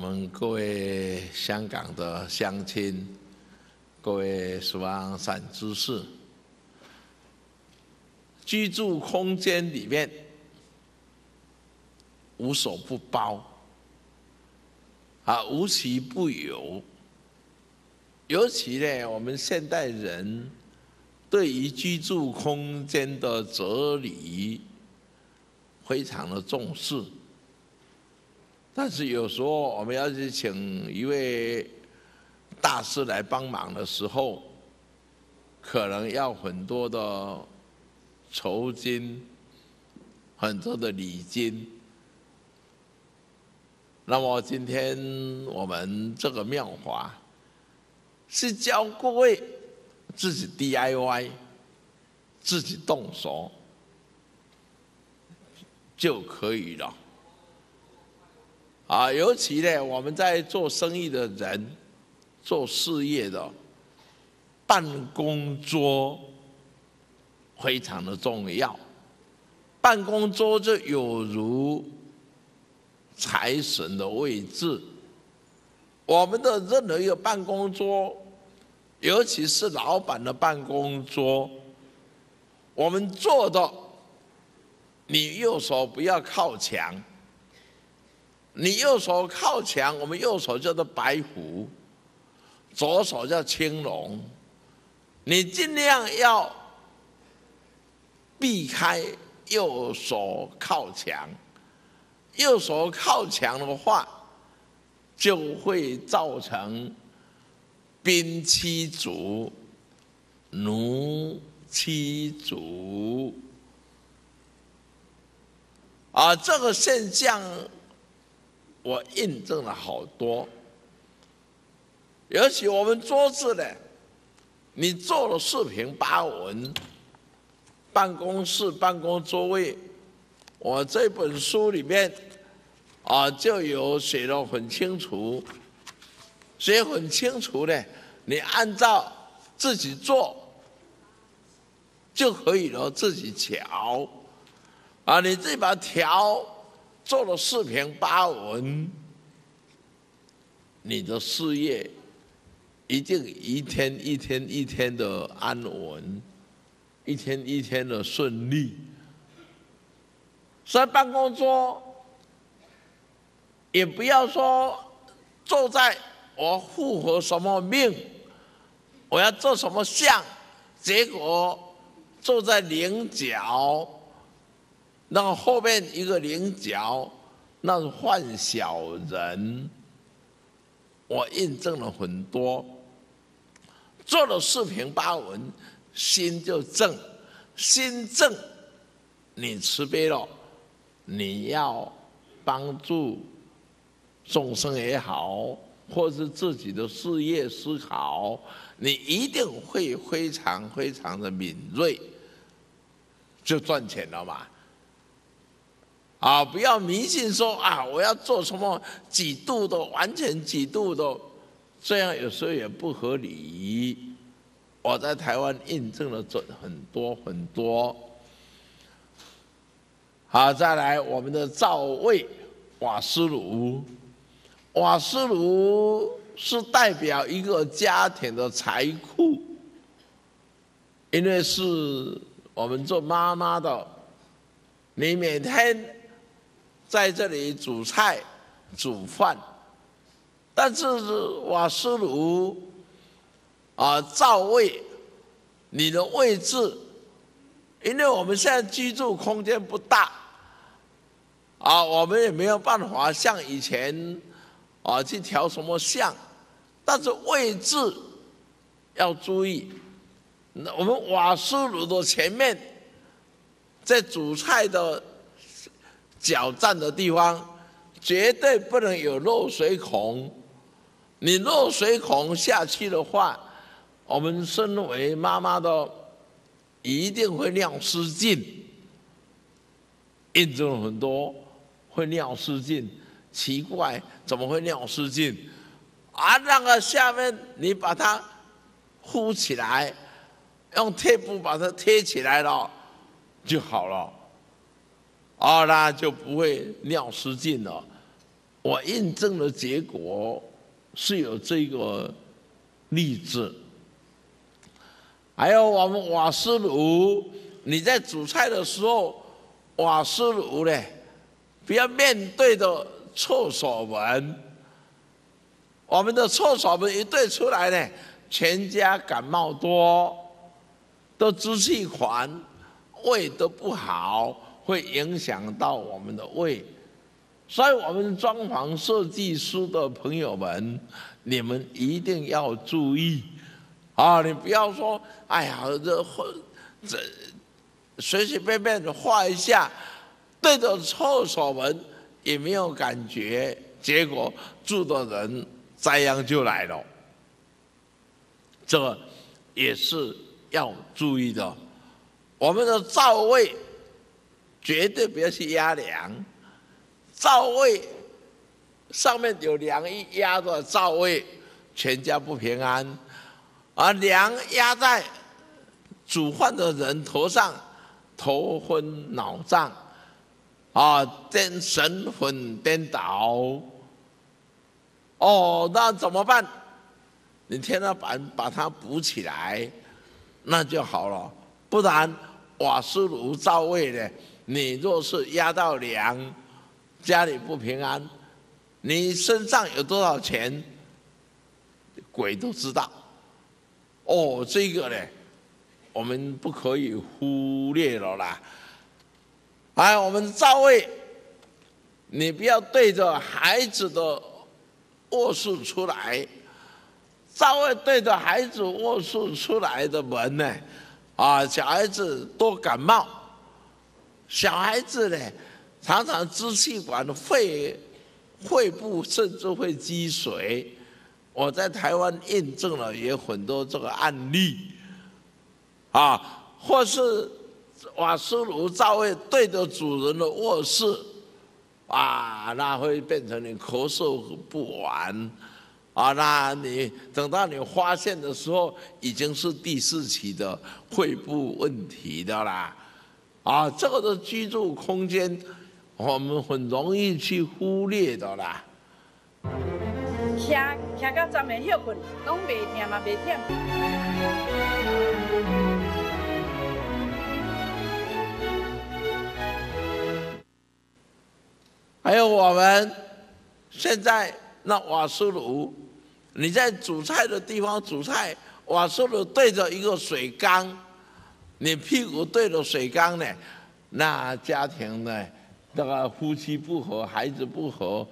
我们各位香港的乡亲，各位十方善知识，居住空间里面无所不包，啊，无奇不有。尤其呢，我们现代人对于居住空间的哲理非常的重视。但是有时候我们要去请一位大师来帮忙的时候，可能要很多的酬金，很多的礼金。那么今天我们这个妙法是教各位自己 DIY，自己动手就可以了。啊，尤其呢，我们在做生意的人、做事业的，办公桌非常的重要。办公桌就有如财神的位置。我们的任何一个办公桌，尤其是老板的办公桌，我们做的，你右手不要靠墙。你右手靠墙，我们右手叫做白虎，左手叫青龙。你尽量要避开右手靠墙，右手靠墙的话，就会造成兵妻主、奴妻主啊，这个现象。我印证了好多，尤其我们桌子呢，你做了四平八稳，办公室办公座位，我这本书里面啊就有写的很清楚，写很清楚的，你按照自己做就可以了，自己调啊，你这把调。做了四平八稳，你的事业一定一天一天一天的安稳，一天一天的顺利。所以办公桌也不要说坐在我符合什么命，我要做什么相，结果坐在菱角。那后面一个菱角，那是幻小人。我印证了很多，做了四平八稳，心就正，心正，你慈悲了，你要帮助众生也好，或是自己的事业思考，你一定会非常非常的敏锐，就赚钱了嘛。啊，不要迷信说啊，我要做什么几度的，完全几度的，这样有时候也不合理。我在台湾印证了这很多很多。好，再来我们的灶位瓦斯炉，瓦斯炉是代表一个家庭的财库，因为是我们做妈妈的，你每天。在这里煮菜、煮饭，但是瓦斯炉啊，灶位，你的位置，因为我们现在居住空间不大，啊，我们也没有办法像以前啊去调什么相，但是位置要注意，那我们瓦斯炉的前面，在煮菜的。脚站的地方绝对不能有漏水孔，你漏水孔下去的话，我们身为妈妈的一定会尿失禁。印证了很多会尿失禁，奇怪怎么会尿失禁？啊，那个下面你把它呼起来，用贴布把它贴起来了就好了，啊，那就不会尿失禁了。我印证的结果是有这个例子。还有我们瓦斯炉，你在煮菜的时候，瓦斯炉呢，不要面对着厕所门。我们的厕所门一对出来呢，全家感冒多，都支气管，胃都不好，会影响到我们的胃。所以，我们装潢设计师的朋友们，你们一定要注意。啊，你不要说，哎呀，这这随随便便的画一下，对着厕所门也没有感觉，结果住的人灾殃就来了。这也是要注意的。我们的灶位绝对不要去压粮，灶位上面有梁一压着灶位，全家不平安。而梁压在煮饭的人头上，头昏脑胀，啊，颠神魂颠倒。哦，那怎么办？你天花板把它补起来，那就好了。不然瓦斯炉灶位呢，你若是压到梁，家里不平安，你身上有多少钱，鬼都知道。哦，这个呢，我们不可以忽略了啦。哎，我们赵位，你不要对着孩子的卧室出来。赵位对着孩子卧室出来的门呢，啊，小孩子多感冒。小孩子呢，常常支气管、肺、肺部甚至会积水。我在台湾验证了也很多这个案例，啊，或是瓦斯炉灶位对着主人的卧室，啊，那会变成你咳嗽不完，啊，那你等到你发现的时候，已经是第四期的肺部问题的啦，啊，这个的居住空间，我们很容易去忽略的啦。听听到站的休困，拢袂听嘛袂忝。还有我们现在那瓦斯炉，你在煮菜的地方煮菜，瓦斯炉对着一个水缸，你屁股对着水缸呢，那家庭呢，那个夫妻不和，孩子不和。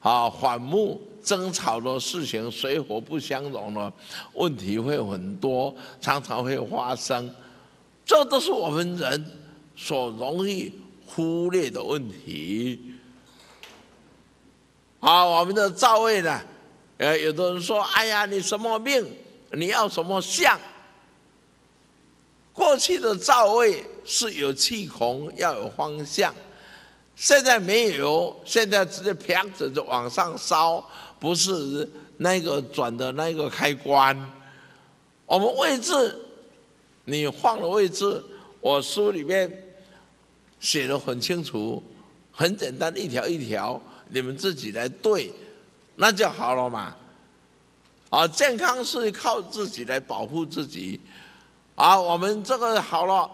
啊，反目争吵的事情，水火不相容了问题会很多，常常会发生。这都是我们人所容易忽略的问题。啊，我们的赵位呢？呃，有的人说：“哎呀，你什么命？你要什么相？”过去的造位是有气孔，要有方向。现在没有，现在直接啪着就往上烧，不是那个转的那个开关。我们位置，你换了位置，我书里面写的很清楚，很简单，一条一条，你们自己来对，那就好了嘛。啊，健康是靠自己来保护自己。啊，我们这个好了，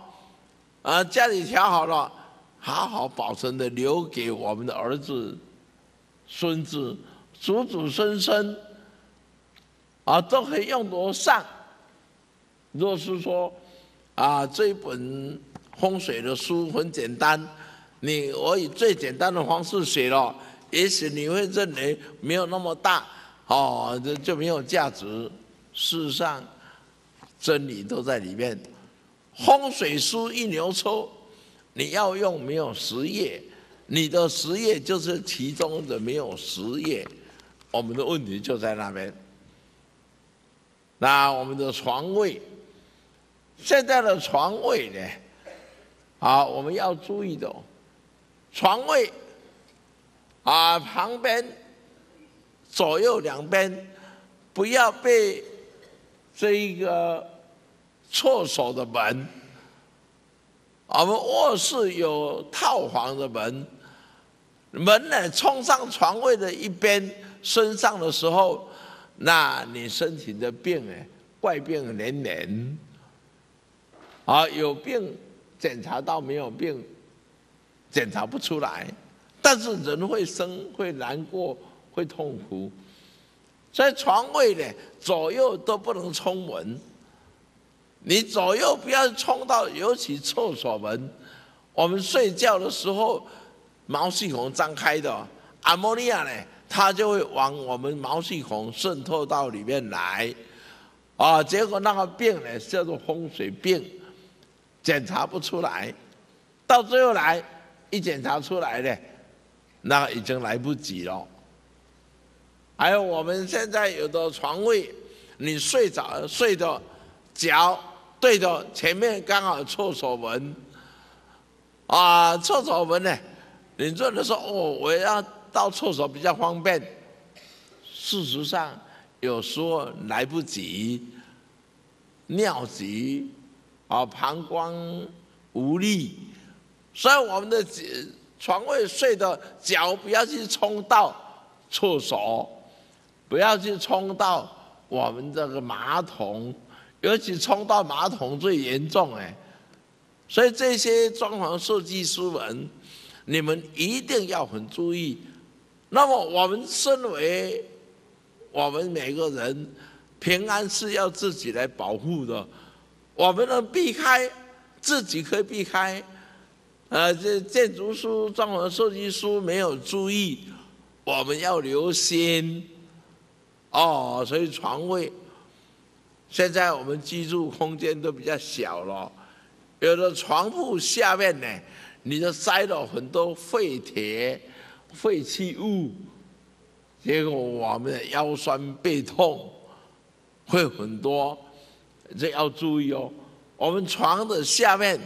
啊，家里调好了。好好保存的，留给我们的儿子、孙子、祖祖孙孙，啊，都可以用得上。若是说，啊，这本风水的书很简单，你我以最简单的方式写了，也许你会认为没有那么大，哦，这就没有价值。事实上，真理都在里面。风水书一牛抽。你要用没有实业，你的实业就是其中的没有实业，我们的问题就在那边。那我们的床位，现在的床位呢？好，我们要注意的，床位啊旁边左右两边不要被这一个厕所的门，我们卧室有套房的门，门呢冲上床位的一边身上的时候，那你身体的病呢怪病连连，啊有病检查到没有病。检查不出来，但是人会生，会难过，会痛苦。所以床位呢，左右都不能冲门。你左右不要冲到，尤其厕所门。我们睡觉的时候，毛细孔张开的，阿莫尼亚呢，它就会往我们毛细孔渗透到里面来。啊，结果那个病呢，叫做风水病，检查不出来，到最后来。一检查出来呢，那已经来不及了。还有我们现在有的床位，你睡着睡的脚对着前面刚好厕所门，啊，厕所门呢，你做的说哦，我要到厕所比较方便。事实上，有时候来不及，尿急，啊，膀胱无力。所以我们的床位睡的脚不要去冲到厕所，不要去冲到我们这个马桶，尤其冲到马桶最严重哎。所以这些装潢设计师们，你们一定要很注意。那么我们身为我们每个人平安是要自己来保护的，我们能避开，自己可以避开。呃，这建筑师、装潢设计师没有注意，我们要留心。哦，所以床位，现在我们居住空间都比较小了，有的床铺下面呢，你就塞了很多废铁、废弃物，结果我们的腰酸背痛会很多，这要注意哦。我们床的下面。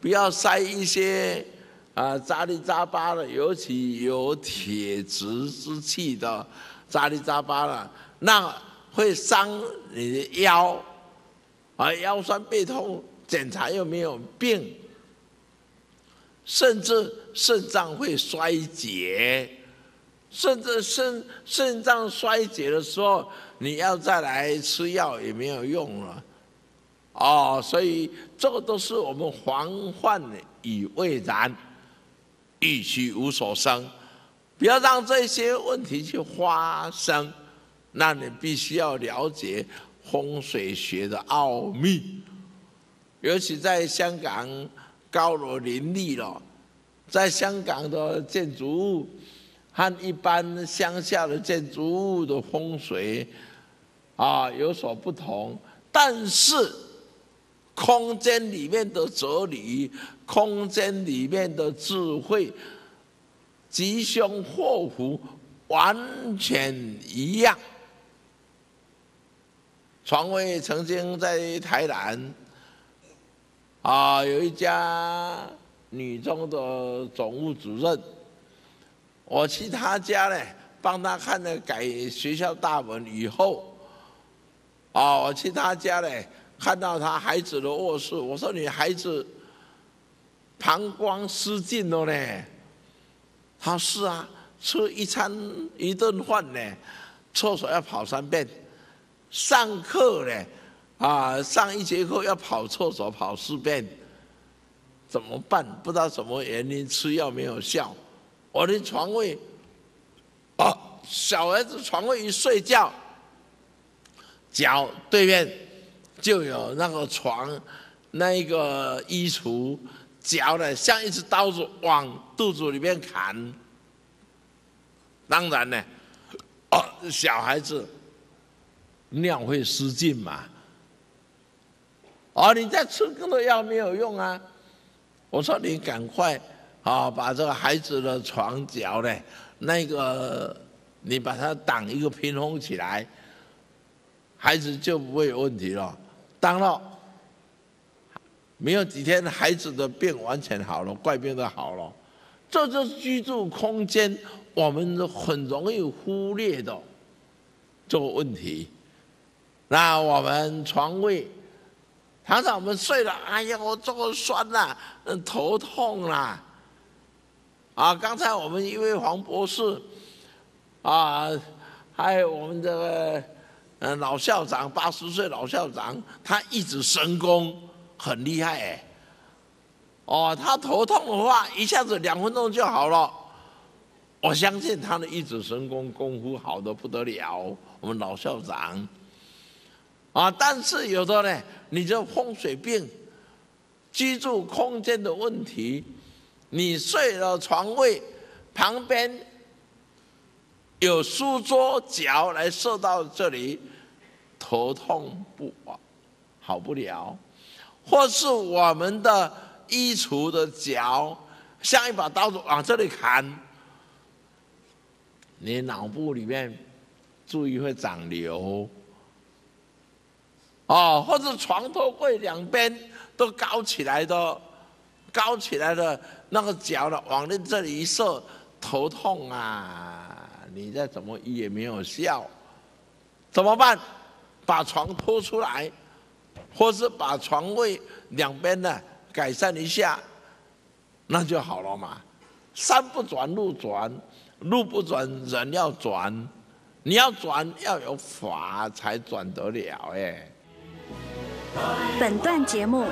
不要塞一些啊杂七杂八的，尤其有铁质之气的杂七杂八的，那会伤你的腰，啊腰酸背痛，检查又没有病，甚至肾脏会衰竭，甚至肾肾脏衰竭的时候，你要再来吃药也没有用了。哦，所以这个都是我们防患于未然，欲取无所生，不要让这些问题去发生。那你必须要了解风水学的奥秘，尤其在香港高楼林立了，在香港的建筑物和一般乡下的建筑物的风水啊有所不同，但是。空间里面的哲理，空间里面的智慧，吉凶祸福完全一样。床位曾经在台南，啊，有一家女中的总务主任，我去他家呢，帮他看了改学校大门以后，啊，我去他家呢。看到他孩子的卧室，我说你孩子膀胱失禁了呢。他是啊，吃一餐一顿饭呢，厕所要跑三遍，上课呢啊上一节课要跑厕所跑四遍，怎么办？不知道什么原因，吃药没有效。我的床位，啊，小孩子床位一睡觉，脚对面。就有那个床，那一个衣橱，脚呢像一只刀子往肚子里面砍。当然呢，哦，小孩子尿会失禁嘛。哦，你再吃更多药没有用啊。我说你赶快啊，把这个孩子的床脚呢，那个你把它挡一个屏风起来，孩子就不会有问题了。当了，没有几天，孩子的病完全好了，怪病都好了。这就是居住空间，我们很容易忽略的这个问题。那我们床位，常常我们睡了，哎呀，我这酸啦，头痛啦。啊，刚才我们一位黄博士，啊，还有我们这个嗯老校长，八十岁老校长，他一直神功很厉害哎。哦，他头痛的话，一下子两分钟就好了。我相信他的一指神功功夫好的不得了。我们老校长，啊，但是有的呢，你这风水病、居住空间的问题，你睡了床位旁边有书桌角来射到这里，头痛不好不了，或是我们的。衣橱的角像一把刀子往这里砍，你脑部里面注意会长瘤，哦，或者床头柜两边都高起来的，高起来的那个脚呢往你这里一射，头痛啊！你再怎么医也没有效，怎么办？把床拖出来，或是把床位两边呢。改善一下，那就好了嘛。山不转路转，路不转人要转。你要转要有法才转得了哎。本段节目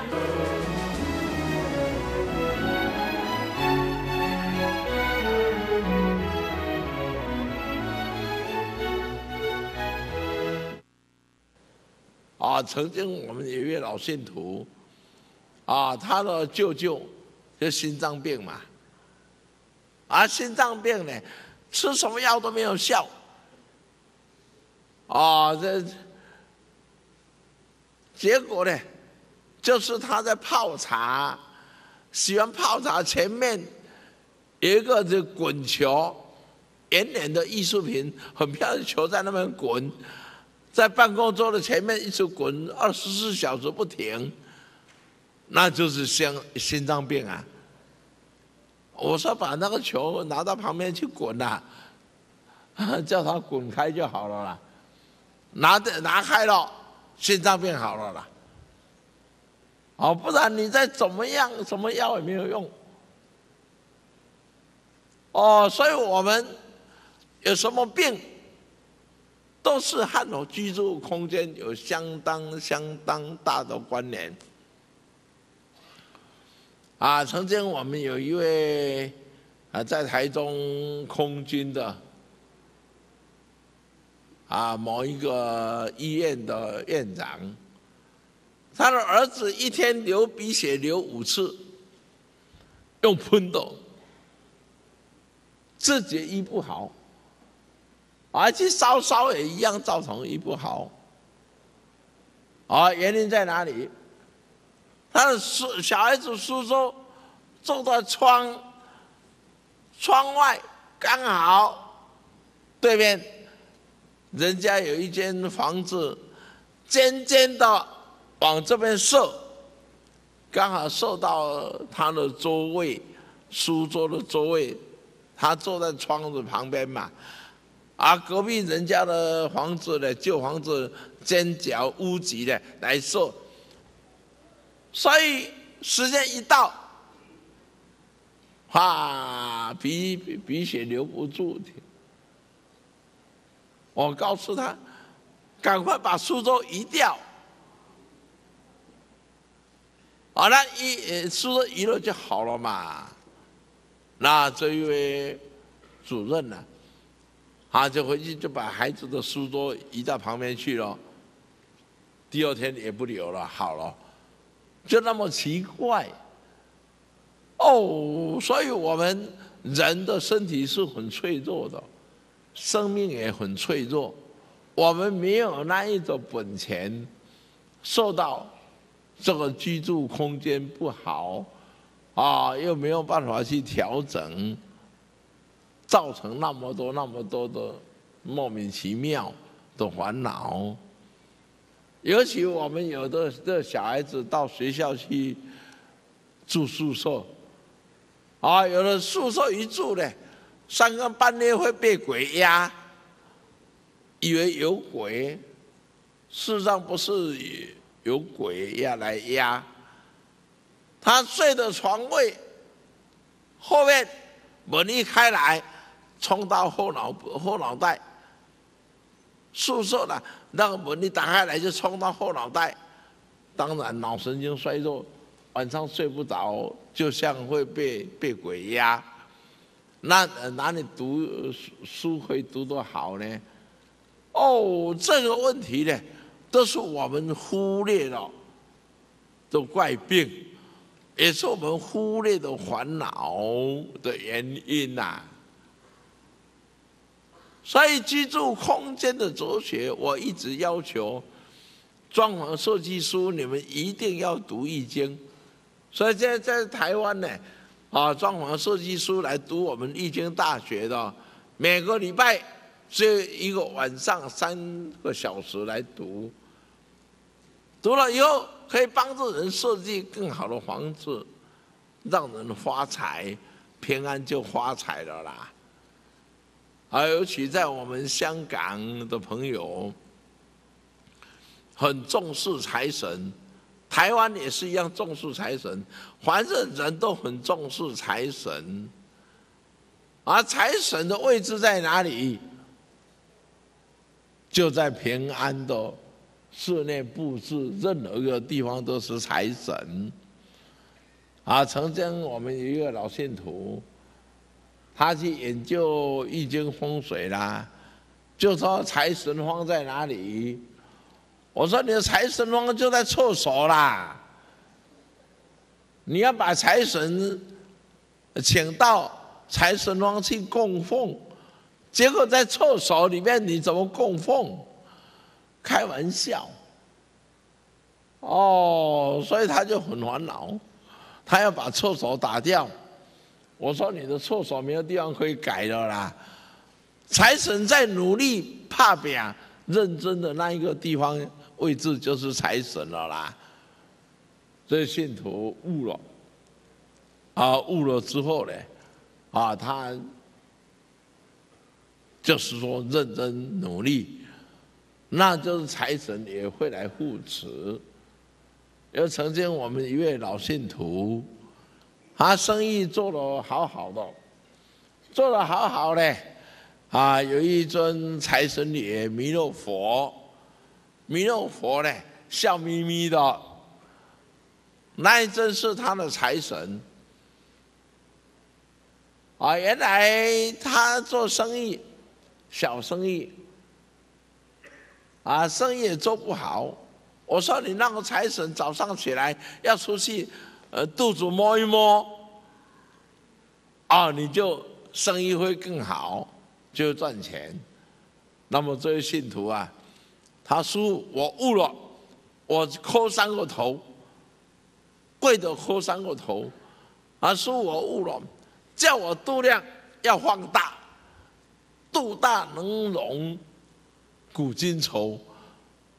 啊，曾经我们有一位老信徒。啊，他的舅舅就心脏病嘛，啊，心脏病呢，吃什么药都没有效，啊，这结果呢，就是他在泡茶，喜欢泡茶，前面有一个这滚球，圆圆的艺术品，很漂亮的球在那边滚，在办公桌的前面一直滚，二十四小时不停。那就是心心脏病啊！我说把那个球拿到旁边去滚呐，叫他滚开就好了啦。拿的拿开了，心脏病好了啦。哦，不然你再怎么样，什么药也没有用。哦，所以我们有什么病，都是和我居住空间有相当相当大的关联。啊，曾经我们有一位啊，在台中空军的啊某一个医院的院长，他的儿子一天流鼻血流五次，用喷的，自己医不好，而且烧烧也一样造成医不好，啊，原因在哪里？他的书小孩子书桌坐在窗窗外，刚好对面人家有一间房子，尖尖的往这边射，刚好射到他的座位，书桌的座位，他坐在窗子旁边嘛，而隔壁人家的房子的旧房子尖角屋脊的来射。所以时间一到，哇，鼻鼻血流不住的，我告诉他，赶快把书桌移掉。好了，移书桌移了就好了嘛。那这一位主任呢，他就回去就把孩子的书桌移到旁边去了。第二天也不留了，好了。就那么奇怪，哦，所以我们人的身体是很脆弱的，生命也很脆弱，我们没有那一种本钱，受到这个居住空间不好，啊，又没有办法去调整，造成那么多那么多的莫名其妙的烦恼。尤其我们有的的小孩子到学校去住宿舍，啊，有的宿舍一住呢，三更半夜会被鬼压，以为有鬼，事实上不是有鬼要来压。他睡的床位后面门一开来，冲到后脑后脑袋，宿舍的那个门一打开来就冲到后脑袋，当然脑神经衰弱，晚上睡不着，就像会被被鬼压。那哪里读书会读得好呢？哦，这个问题呢，都是我们忽略了的怪病。也是我们忽略的烦恼的原因呐。所以居住空间的哲学，我一直要求装潢设计书，你们一定要读易经。所以现在在台湾呢，啊，装潢设计书来读我们易经大学的，每个礼拜只有一个晚上三个小时来读，读了以后。可以帮助人设计更好的房子，让人发财，平安就发财了啦。而尤其在我们香港的朋友，很重视财神，台湾也是一样重视财神，凡是人都很重视财神。而财神的位置在哪里？就在平安的。室内布置任何一个地方都是财神。啊，曾经我们一个老信徒，他去研究易经风水啦，就说财神放在哪里？我说你的财神放就在厕所啦。你要把财神请到财神方去供奉，结果在厕所里面你怎么供奉？开玩笑，哦，所以他就很烦恼，他要把厕所打掉。我说你的厕所没有地方可以改了啦，财神在努力怕表认真的那一个地方位置就是财神了啦。这信徒悟了，啊，悟了之后呢，啊，他就是说认真努力。那就是财神也会来护持。因为曾经我们一位老信徒，他生意做得好好的，做得好好的，啊，有一尊财神爷弥勒佛，弥勒佛呢笑眯眯的，那一阵是他的财神。啊，原来他做生意，小生意。啊，生意也做不好。我说你那个财神早上起来要出去，呃，肚子摸一摸，啊，你就生意会更好，就赚钱。那么这位信徒啊，他说我悟了，我磕三个头，跪着磕三个头，啊，说我悟了，叫我度量要放大，度大能容。古今愁，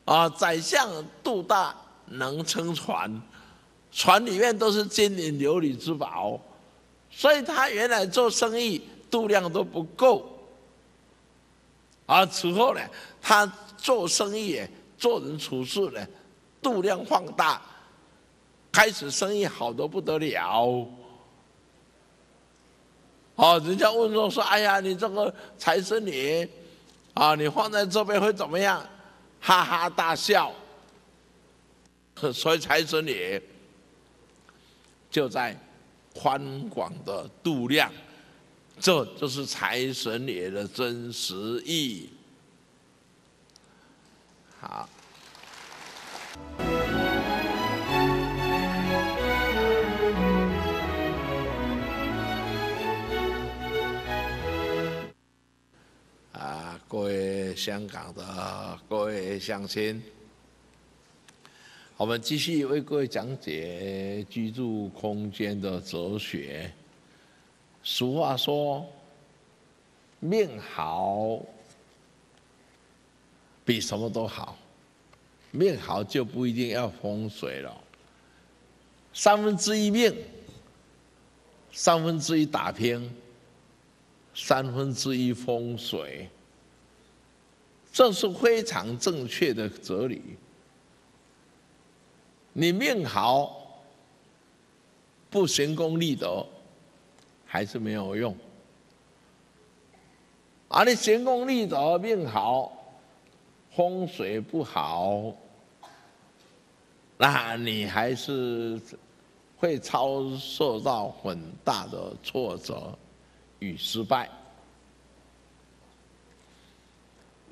啊，宰相肚大能撑船，船里面都是金银琉璃之宝，所以他原来做生意度量都不够，而此后呢，他做生意、做人处事呢，度量放大，开始生意好的不得了。哦，人家问说说，哎呀，你这个财神爷。啊，你放在这边会怎么样？哈哈大笑。所以财神爷就在宽广的度量，这就是财神爷的真实意各位香港的各位乡亲，我们继续为各位讲解居住空间的哲学。俗话说，命好比什么都好，命好就不一定要风水了。三分之一命三分之一打拼，三分之一风水，这是非常正确的哲理。你命好，不行功立德，还是没有用。而你行功立德，命好，风水不好，那你还是会遭受到很大的挫折与失败。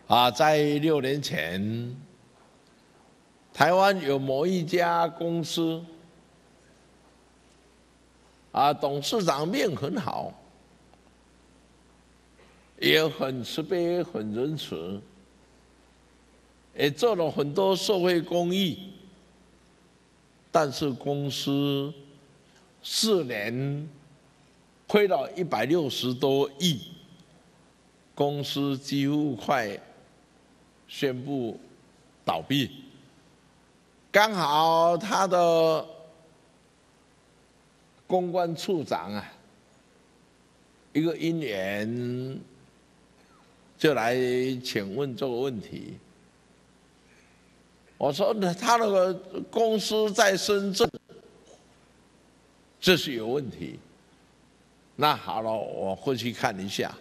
啊，在六年前，台湾有某一家公司，啊，董事长命很好。也很慈悲，很仁慈，也做了很多社会公益。但是公司四年亏了一百六十多亿，公司几乎快宣布倒闭。刚好他的公关处长啊，一个姻缘。就来请问这个问题。我说那，他那个公司在深圳，这是有问题。那好了，我回去看一下。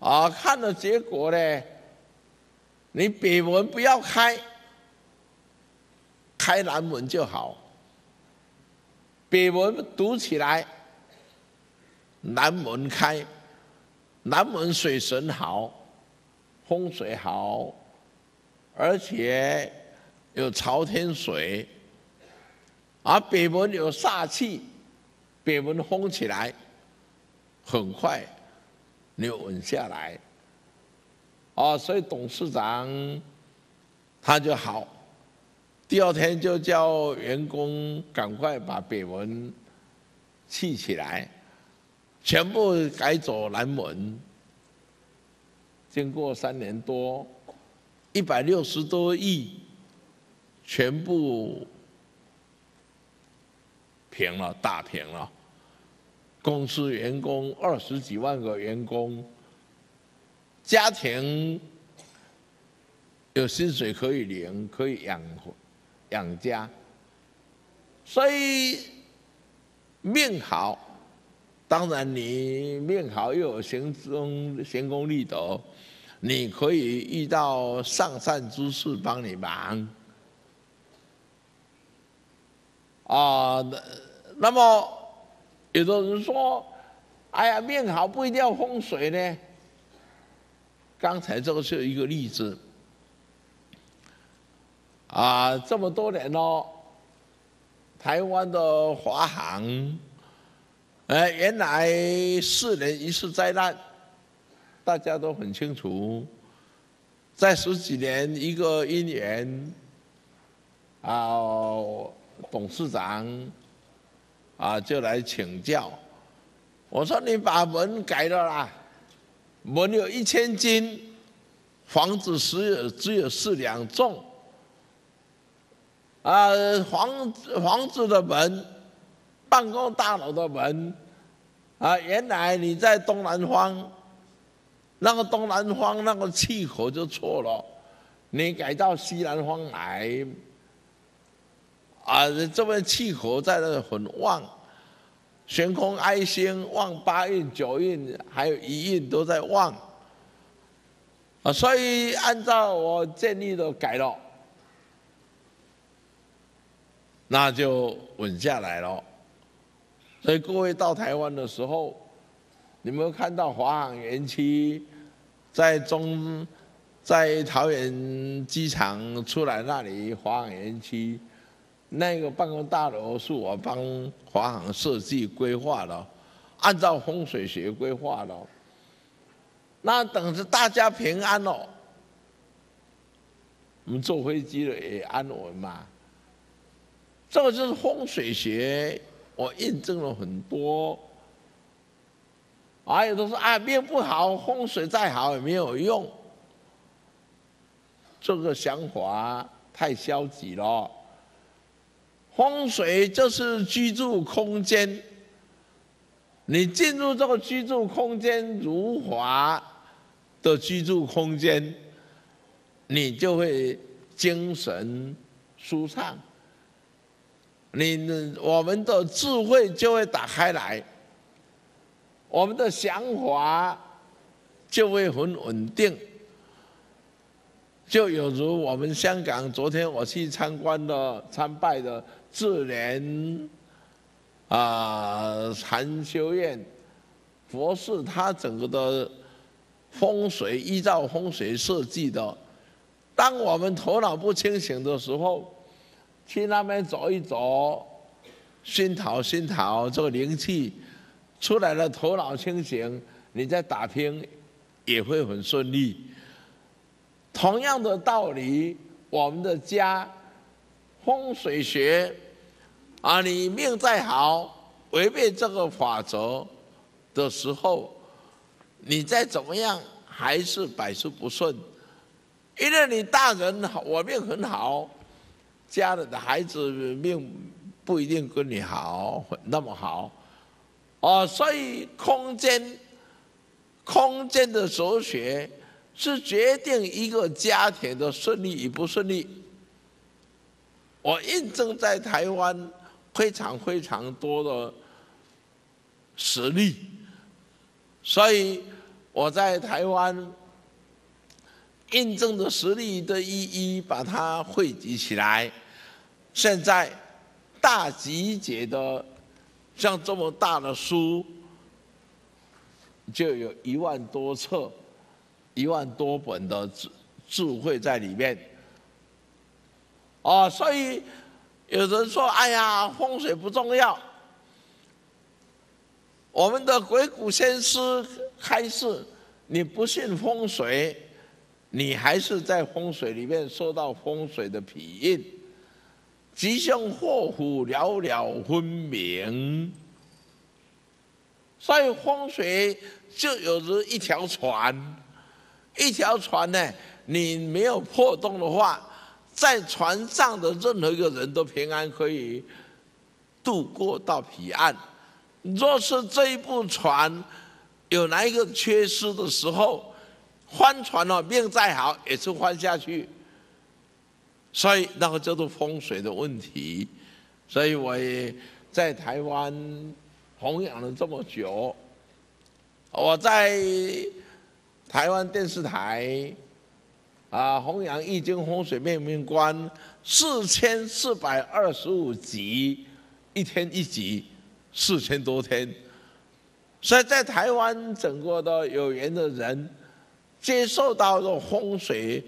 啊，看了结果呢，你北门不要开，开南门就好。北门堵起来，南门开。南门水神好，风水好，而且有朝天水，而北门有煞气，北门封起来，很快你稳下来，哦，所以董事长他就好，第二天就叫员工赶快把北门砌起来。全部改走南门，经过三年多，一百六十多亿，全部平了，大平了。公司员工二十几万个员工，家庭有薪水可以领，可以养养家，所以命好。当然，你命好又有行功行功立德，你可以遇到上善之士帮你忙。啊，那那么有的人说：“哎呀，命好不一定要风水呢。”刚才这个是一个例子。啊，这么多年了，台湾的华航。呃，原来四年一次灾难，大家都很清楚。在十几年一个一年，啊，董事长啊就来请教，我说你把门改了啦，门有一千斤，房子只有只有四两重，啊，房房子的门。办公大楼的门，啊，原来你在东南方，那个东南方那个气口就错了，你改到西南方来，啊，这边气口在那很旺，悬空哀星旺八运九运还有一运都在旺，啊，所以按照我建议的改了，那就稳下来了。所以各位到台湾的时候，你们看到华航园区在中，在桃园机场出来那里，华航园区那个办公大楼是我帮华航设计规划的，按照风水学规划的。那等着大家平安哦，我们坐飞机了也安稳嘛。这个就是风水学。我验证了很多，还有都说啊命不好，风水再好也没有用，这个想法太消极了。风水就是居住空间。你进入这个居住空间如华的居住空间，你就会精神舒畅，你我们的智慧就会打开来，我们的想法就会很稳定，就有如我们香港昨天我去参观的参拜的智联。啊，禅修院、佛寺，它整个的风水依照风水设计的。当我们头脑不清醒的时候，去那边走一走，熏陶熏陶这个灵气出来了，头脑清醒，你再打拼也会很顺利。同样的道理，我们的家风水学。啊，你命再好，违背这个法则的时候，你再怎么样还是百事不顺。因为你大人，我命很好，家里的孩子命不一定跟你好那么好。哦，所以空间，空间的哲学是决定一个家庭的顺利与不顺利。我印证在台湾。非常非常多的实力，所以我在台湾印证的实力的一一把它汇集起来，现在大集结的像这么大的书，就有一万多册、一万多本的智智慧在里面，哦，所以。有人说：“哎呀，风水不重要。”我们的鬼谷先师开示：“你不信风水，你还是在风水里面受到风水的庇荫，吉凶祸福了了分明。所以风水就有着一条船，一条船呢，你没有破洞的话。”在船上的任何一个人都平安可以渡过到彼岸。若是这一部船有哪一个缺失的时候，翻船了，命再好也是翻下去。所以那个叫做风水的问题。所以我也在台湾弘扬了这么久。我在台湾电视台。啊，弘扬易经风水命名观四千四百二十五集，一天一集，四千多天。所以在台湾整个的有缘的人，接受到了风水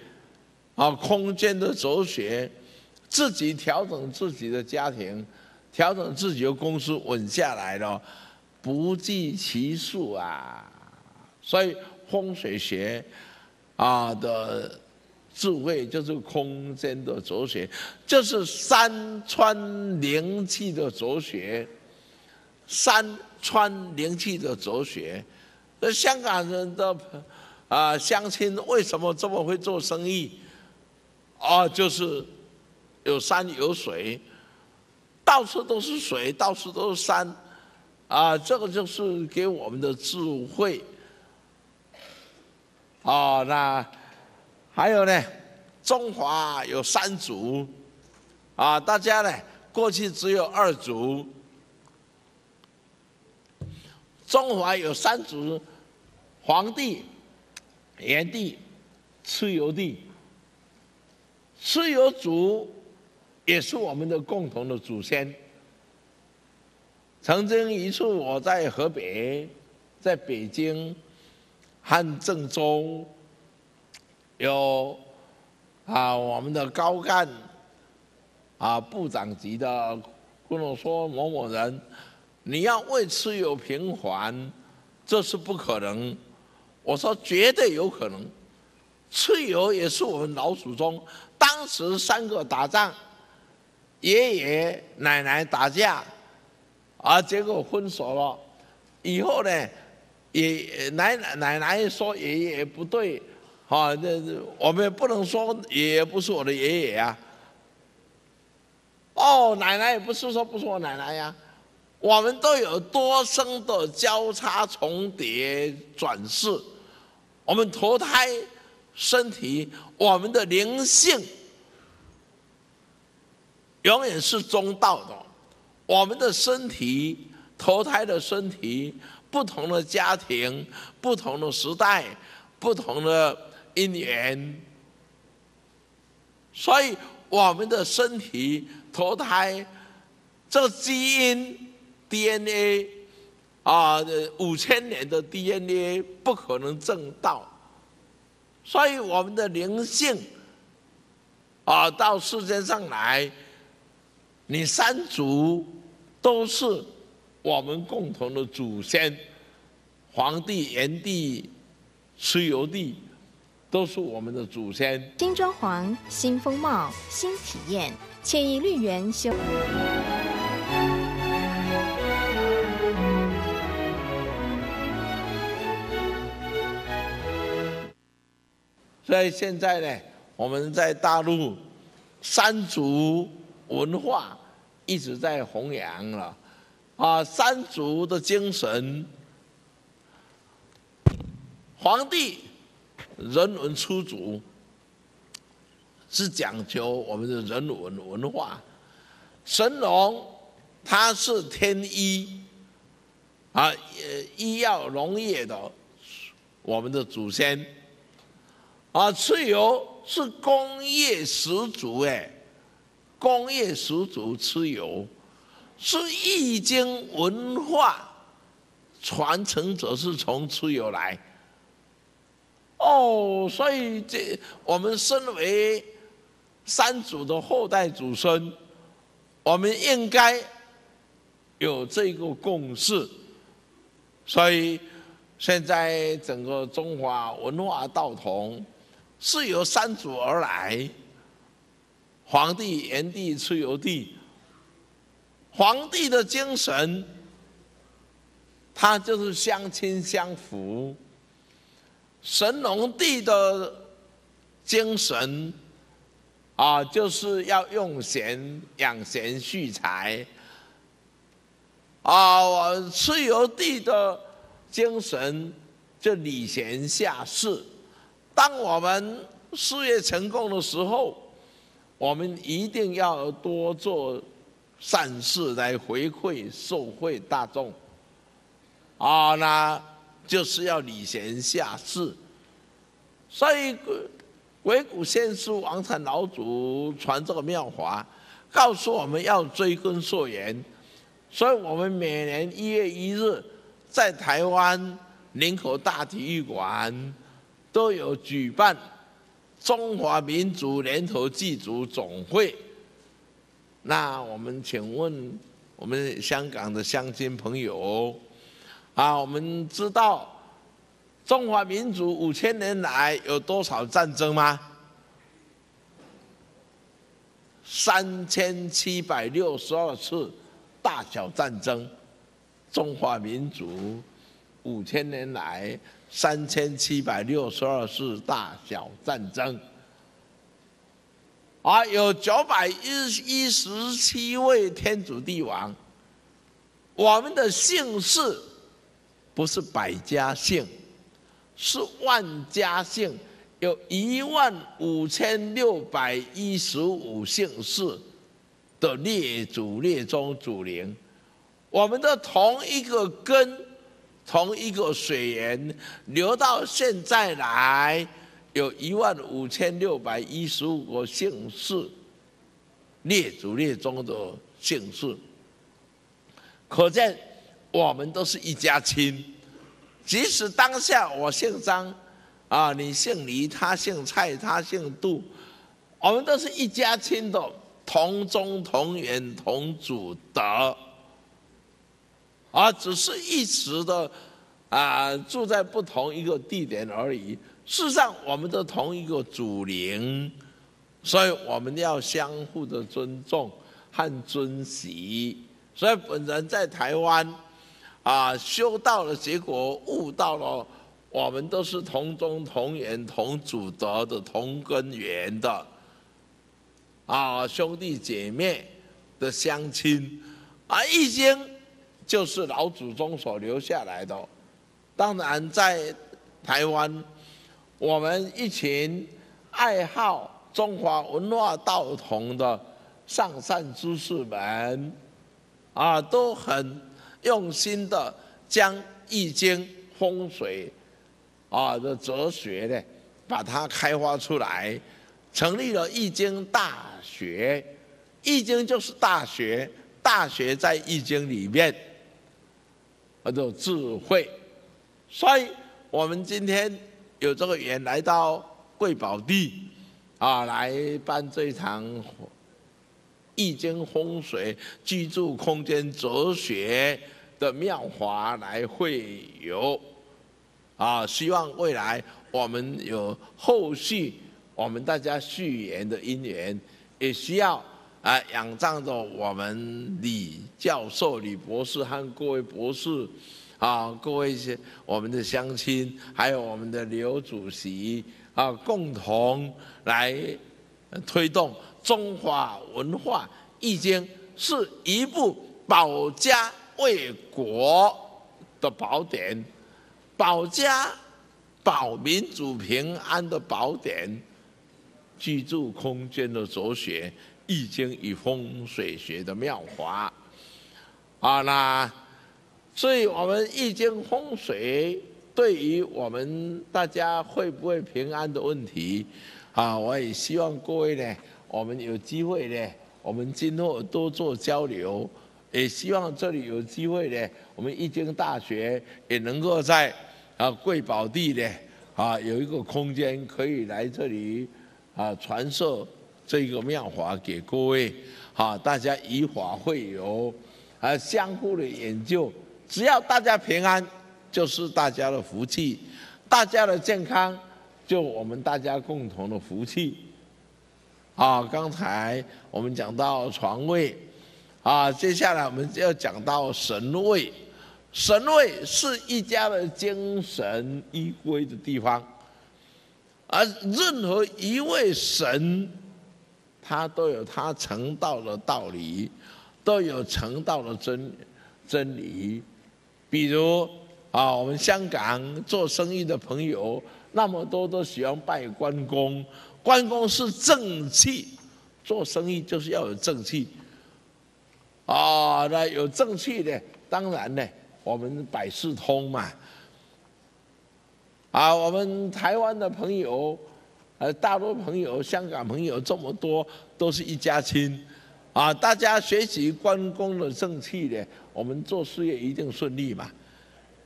啊空间的哲学，自己调整自己的家庭，调整自己的公司稳下来了，不计其数啊。所以风水学啊的。智慧就是空间的哲学，就是山川灵气的哲学。山川灵气的哲学，那香港人的啊乡亲为什么这么会做生意？啊，就是有山有水，到处都是水，到处都是山，啊，这个就是给我们的智慧。啊，那。还有呢，中华有三族，啊，大家呢过去只有二族。中华有三族：黄帝、炎帝、蚩尤帝。蚩尤族也是我们的共同的祖先。曾经一次我在河北，在北京和郑州。有啊，我们的高干啊，部长级的跟我说：“某某人，你要为蚩尤平反，这是不可能。”我说：“绝对有可能。蚩尤也是我们老祖宗，当时三个打仗，爷爷奶奶打架，啊，结果分手了。以后呢，爷奶奶奶奶说爷爷不对。”啊，那我们不能说爷爷不是我的爷爷啊。哦，奶奶也不是说不是我奶奶呀，我们都有多生的交叉重叠转世，我们投胎身体，我们的灵性永远是中道的，我们的身体投胎的身体，不同的家庭，不同的时代，不同的因缘，所以我们的身体。投胎，这基因 DNA 啊，五千年的 DNA 不可能正道，所以我们的灵性啊，到世界上来，你三族都是我们共同的祖先，黄帝、炎帝、蚩尤帝，都是我们的祖先。新装潢，新风貌，新体验。惬意绿园修，所以现在呢，我们在大陆山族文化一直在弘扬了啊，山族的精神，皇帝人文出祖。是讲究我们的人文文化，神农他是天医啊，医药农业的我们的祖先啊，蚩尤是工业始祖哎，工业始祖蚩尤是易经文化传承者，是从蚩尤来哦，所以这我们身为。三祖的后代祖孙，我们应该有这个共识。所以现在整个中华文化道统是由三祖而来：皇帝、炎帝、蚩尤帝。皇帝的精神，他就是相亲相扶；神农帝的精神。啊，就是要用贤养贤蓄才。啊，我蚩尤帝的精神就礼贤下士。当我们事业成功的时候，我们一定要多做善事来回馈社会大众。啊，那就是要礼贤下士。所以。鬼谷先师王禅老祖传这个妙法，告诉我们要追根溯源，所以我们每年一月一日在台湾林口大体育馆都有举办中华民族年头祭祖总会。那我们请问我们香港的乡亲朋友啊，我们知道。中华民族五千年来有多少战争吗？三千七百六十二次大小战争。中华民族五千年来三千七百六十二次大小战争，啊，有九百一一十七位天主帝王。我们的姓氏不是百家姓。是万家姓，有一万五千六百一十五姓氏的列祖列宗祖灵，我们的同一个根，同一个水源流到现在来，有一万五千六百一十五个姓氏，列祖列宗的姓氏，可见我们都是一家亲。即使当下我姓张，啊，你姓李，他姓蔡，他姓杜，我们都是一家亲的，同宗同源同祖德，啊，只是一时的啊住在不同一个地点而已。事实上，我们都同一个祖灵，所以我们要相互的尊重和尊惜。所以本人在台湾。啊，修道的结果悟到了，我们都是同宗同源同祖德的同根源的，啊，兄弟姐妹的乡亲，啊，《易经》就是老祖宗所留下来的。当然，在台湾，我们一群爱好中华文化道统的上善知识们，啊，都很用心的将《易经》风水啊的哲学呢，把它开发出来，成立了《易经》大学，《易经》就是大学，大学在《易经》里面，叫做智慧。所以，我们今天有这个缘来到贵宝地，啊，来办这场易经风水居住空间哲学的妙华来会有，啊，希望未来我们有后续，我们大家续缘的因缘，也需要啊仰仗着我们李教授、李博士和各位博士。啊，各位一些我们的乡亲，还有我们的刘主席啊，共同来推动中华文化易经，是一部保家卫国的宝典，保家保民主平安的宝典，居住空间的哲学，易经与风水学的妙法，啊那。所以，我们易经风水对于我们大家会不会平安的问题，啊，我也希望各位呢，我们有机会呢，我们今后多做交流，也希望这里有机会呢，我们易经大学也能够在啊贵宝地呢，啊有一个空间可以来这里啊传授这个妙法给各位，啊大家以法会友，啊相互的研究。只要大家平安，就是大家的福气；大家的健康，就我们大家共同的福气。啊，刚才我们讲到床位，啊，接下来我们就要讲到神位。神位是一家的精神依归的地方，而任何一位神，他都有他成道的道理，都有成道的真真理。比如啊，我们香港做生意的朋友，那么多都喜欢拜关公。关公是正气，做生意就是要有正气。啊，那有正气的，当然呢，我们百事通嘛。啊，我们台湾的朋友，呃，大陆朋友、香港朋友这么多，都是一家亲。啊，大家学习关公的正气的。我们做事业一定顺利嘛？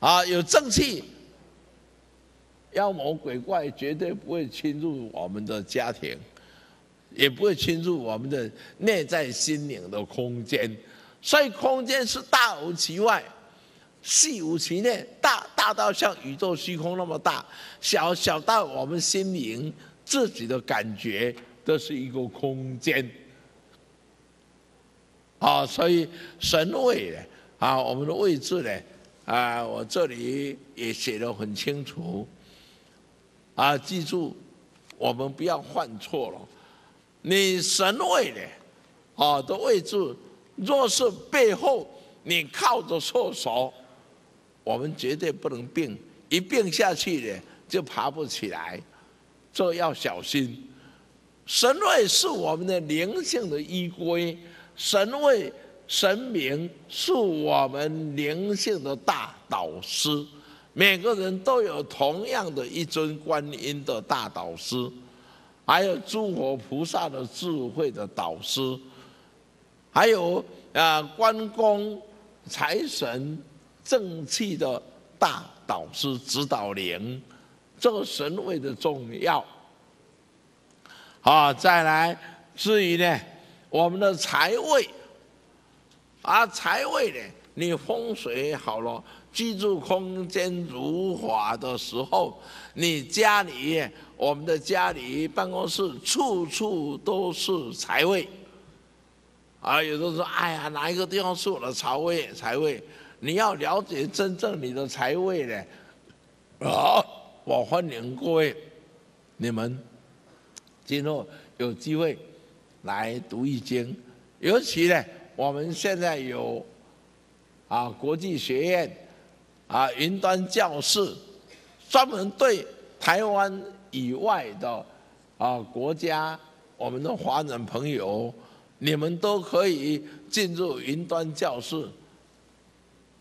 啊，有正气，妖魔鬼怪绝对不会侵入我们的家庭，也不会侵入我们的内在心灵的空间。所以，空间是大无其外，细无其内，大大到像宇宙虚空那么大，小小到我们心灵自己的感觉都是一个空间。啊，所以神位？啊，我们的位置呢？啊，我这里也写得很清楚。啊，记住，我们不要犯错了。你神位的？啊的位置，若是背后你靠着厕所，我们绝对不能病，一病下去呢就爬不起来，这要小心。神位是我们的灵性的依归，神位。神明是我们灵性的大导师，每个人都有同样的一尊观音的大导师，还有诸佛菩萨的智慧的导师，还有啊关公财神正气的大导师指导灵，这个神位的重要。好，再来至于呢，我们的财位。啊，财位呢？你风水好了，居住空间如法的时候，你家里，我们的家里办公室处处都是财位。啊，有的说，哎呀，哪一个地方是我的财位？财位，你要了解真正你的财位呢？啊，我欢迎各位，你们今后有机会来读易经，尤其呢。我们现在有啊国际学院啊云端教室，专门对台湾以外的啊国家，我们的华人朋友，你们都可以进入云端教室，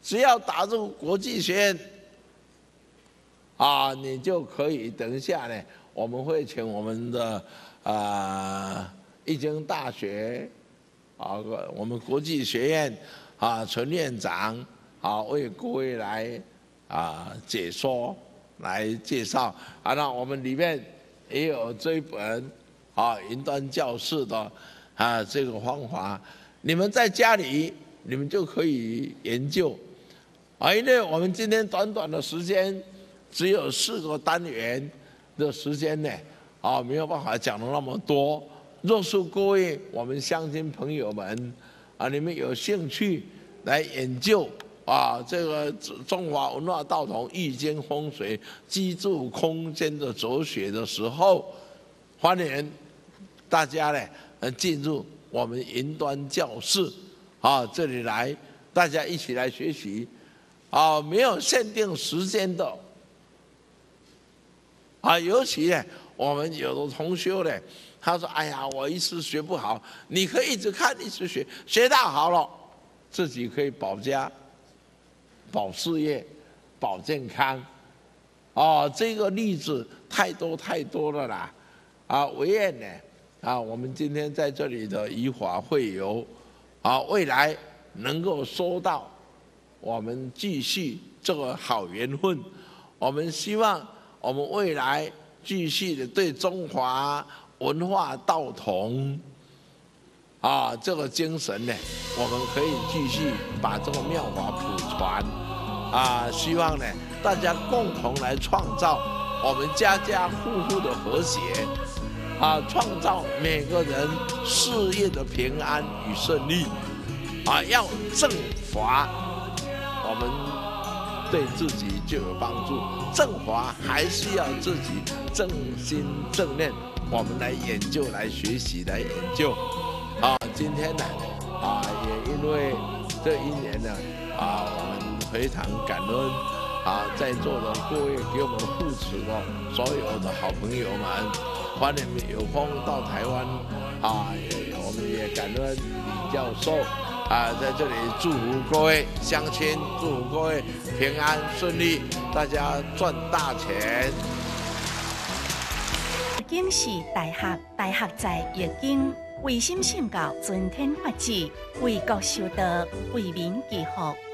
只要打入国际学院啊，你就可以等一下呢，我们会请我们的啊易经大学。啊，我们国际学院啊，陈院长啊，为各位来啊解说，来介绍啊。那我们里面也有这本啊云端教室的啊这个方法，你们在家里你们就可以研究。啊，因为我们今天短短的时间只有四个单元的时间呢，啊没有办法讲的那么多。若是各位我们乡亲朋友们啊，你们有兴趣来研究啊这个中华文化道统易经风水居住空间的哲学的时候，欢迎大家呢呃进入我们云端教室啊这里来，大家一起来学习啊没有限定时间的啊，尤其呢我们有的同学呢。他说：“哎呀，我一时学不好，你可以一直看，一直学，学到好了，自己可以保家、保事业、保健康。哦，这个例子太多太多了啦！啊，唯愿呢，啊，我们今天在这里的以法会友，啊，未来能够收到我们继续这个好缘分。我们希望我们未来继续的对中华。”文化道统啊，这个精神呢，我们可以继续把这个妙法普传啊。希望呢，大家共同来创造我们家家户户的和谐啊，创造每个人事业的平安与顺利啊。要正法，我们对自己就有帮助；正法还是要自己正心正念。我们来研究、来学习、来研究，啊，今天呢，啊，也因为这一年呢，啊，我们非常感恩，啊，在座的各位给我们扶持的所有的好朋友们，欢迎有空到台湾，啊，我们也感恩李教授，啊，在这里祝福各位乡亲，祝福各位平安顺利，大家赚大钱。经是大学，大学在易经，为心信教，尊天法治，为国修德，为民祈福。